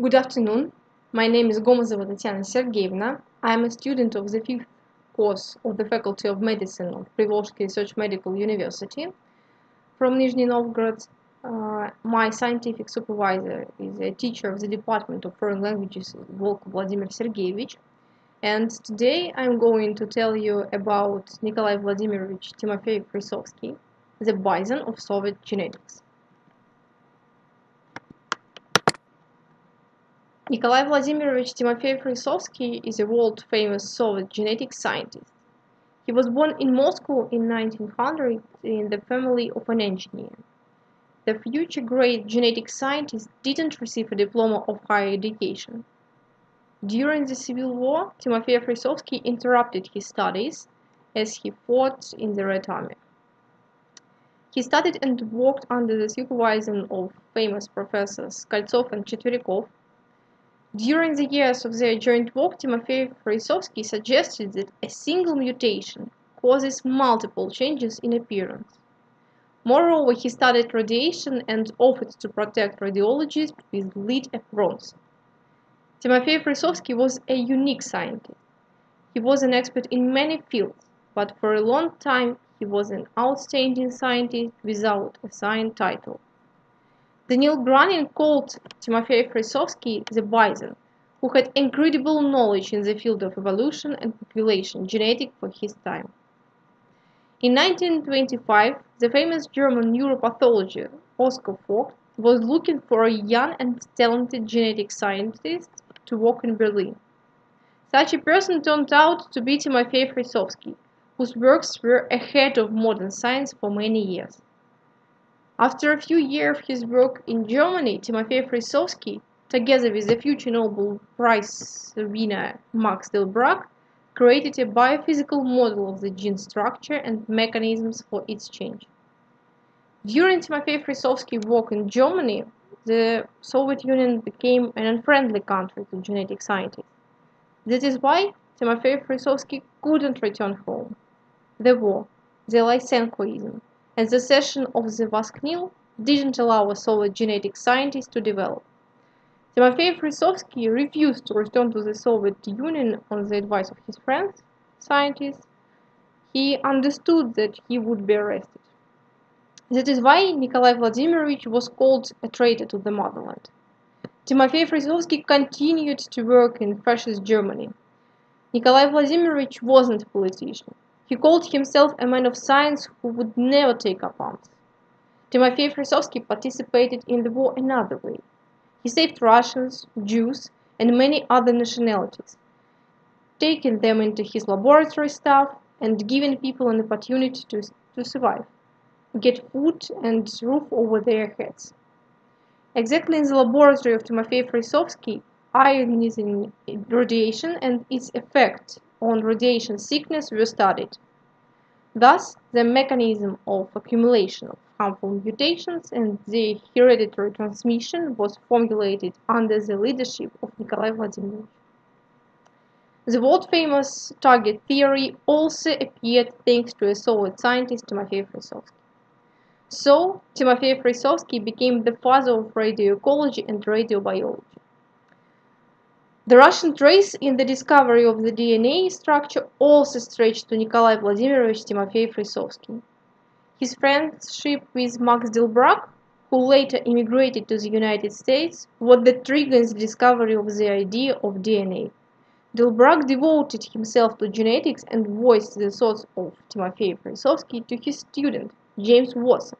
Good afternoon. My name is Gomozova Tatiana Sergeyevna. I am a student of the fifth course of the Faculty of Medicine of Privolzhsky Research Medical University from Nizhny Novgorod. Uh, my scientific supervisor is a teacher of the Department of Foreign Languages, Volk Vladimir Sergeyevich. And today I'm going to tell you about Nikolai Vladimirovich Timofeev Resovsky, the bison of Soviet genetics. Nikolai Vladimirovich Timofeev Resovsky is a world-famous Soviet genetic scientist. He was born in Moscow in 1900 in the family of an engineer. The future great genetic scientist didn't receive a diploma of higher education. During the Civil War, Timofeev Resovsky interrupted his studies as he fought in the Red Army. He studied and worked under the supervision of famous professors Koltsov and Chetverikov during the years of their joint work, Timofeev Resovsky suggested that a single mutation causes multiple changes in appearance. Moreover, he studied radiation and offered to protect radiologists with lead aprons. Timofeev Resovsky was a unique scientist. He was an expert in many fields, but for a long time he was an outstanding scientist without a signed title. Daniel Granin called Timofeev Resovsky the bison, who had incredible knowledge in the field of evolution and population genetics for his time. In 1925, the famous German neuropathologist Oskar Vogt was looking for a young and talented genetic scientist to work in Berlin. Such a person turned out to be Timofeev Resovsky, whose works were ahead of modern science for many years. After a few years of his work in Germany, Timofeev Resovsky, together with the future Nobel Prize winner Max Delbruck, created a biophysical model of the gene structure and mechanisms for its change. During Timofeev Resovsky's work in Germany, the Soviet Union became an unfriendly country to genetic scientists. That is why Timofeev Resovsky couldn't return home. The war, the Lysenkoism, and the session of the VASKhNIL didn't allow a Soviet genetic scientist to develop. Timofeev Resovsky refused to return to the Soviet Union on the advice of his friends, scientists. He understood that he would be arrested. That is why Nikolai Vladimirovich was called a traitor to the motherland. Timofeev Resovsky continued to work in fascist Germany. Nikolai Vladimirovich wasn't a politician. He called himself a man of science who would never take up arms. Timofeev Resovsky participated in the war another way. He saved Russians, Jews, and many other nationalities, taking them into his laboratory staff and giving people an opportunity to, to survive, get food and roof over their heads. Exactly in the laboratory of Timofeev Resovsky, ionizing radiation and its effect on radiation sickness were studied. Thus, the mechanism of accumulation of harmful mutations and their hereditary transmission was formulated under the leadership of Nikolai Vladimirovich. The world-famous target theory also appeared thanks to a Soviet scientist Timofeev Resovsky. So, Timofeev Resovsky became the father of radioecology and radiobiology. The Russian trace in the discovery of the DNA structure also stretched to Nikolai Vladimirovich Timofeev Resovsky. His friendship with Max Delbruck, who later immigrated to the United States, was the trigger the discovery of the idea of DNA. Delbruck devoted himself to genetics and voiced the thoughts of Timofeev Resovsky to his student, James Watson.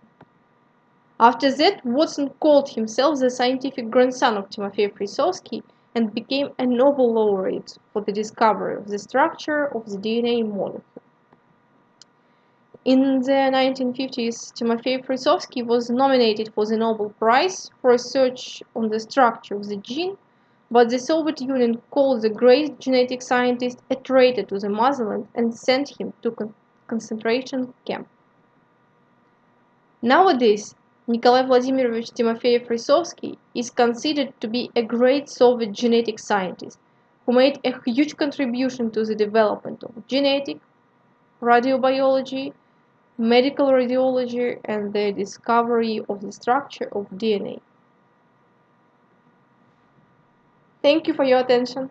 After that, Watson called himself the scientific grandson of Timofeev Resovsky and became a Nobel laureate for the discovery of the structure of the DNA molecule. In the 1950s, Timofeev Resovsky was nominated for the Nobel Prize for research on the structure of the gene, but the Soviet Union called the great genetic scientist a traitor to the motherland and sent him to a concentration camp. Nowadays, Nikolai Vladimirovich Timofeev Resovsky is considered to be a great Soviet genetic scientist who made a huge contribution to the development of genetic, radiobiology, medical radiology, and the discovery of the structure of DNA. Thank you for your attention.